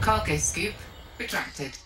Cargo scoop retracted.